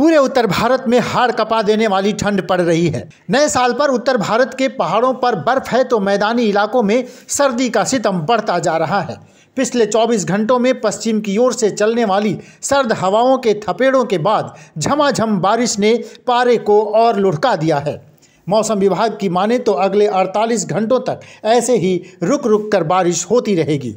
पूरे उत्तर भारत में हाड़ कपा देने वाली ठंड पड़ रही है। नए साल पर उत्तर भारत के पहाड़ों पर बर्फ़ है तो मैदानी इलाकों में सर्दी का सितम बढ़ता जा रहा है। पिछले 24 घंटों में पश्चिम की ओर से चलने वाली सर्द हवाओं के थपेड़ों के बाद झमाझम बारिश ने पारे को और लुढ़का दिया है। मौसम विभाग की माने तो अगले 48 घंटों तक ऐसे ही रुक रुक कर बारिश होती रहेगी।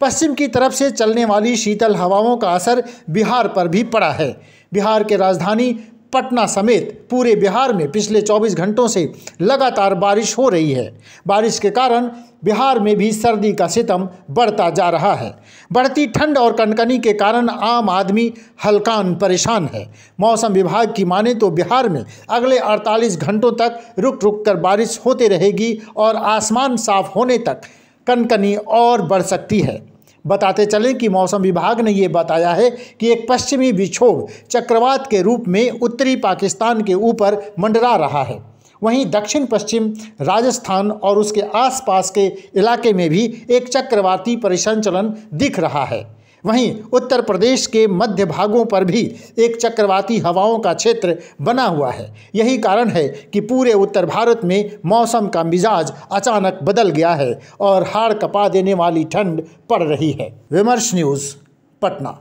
पश्चिम की तरफ़ से चलने वाली शीतल हवाओं का असर बिहार पर भी पड़ा है। बिहार के राजधानी पटना समेत पूरे बिहार में पिछले 24 घंटों से लगातार बारिश हो रही है। बारिश के कारण बिहार में भी सर्दी का सितम बढ़ता जा रहा है। बढ़ती ठंड और कनकनी के कारण आम आदमी हल्कान परेशान है। मौसम विभाग की माने तो बिहार में अगले 48 घंटों तक रुक रुक कर बारिश होते रहेगी और आसमान साफ़ होने तक कनकनी और बढ़ सकती है। बताते चलें कि मौसम विभाग ने ये बताया है कि एक पश्चिमी विक्षोभ चक्रवात के रूप में उत्तरी पाकिस्तान के ऊपर मंडरा रहा है। वहीं दक्षिण पश्चिम राजस्थान और उसके आसपास के इलाके में भी एक चक्रवाती परिसंचलन दिख रहा है। वहीं उत्तर प्रदेश के मध्य भागों पर भी एक चक्रवाती हवाओं का क्षेत्र बना हुआ है। यही कारण है कि पूरे उत्तर भारत में मौसम का मिजाज अचानक बदल गया है और हाड़ कपा देने वाली ठंड पड़ रही है। विमर्श न्यूज़, पटना।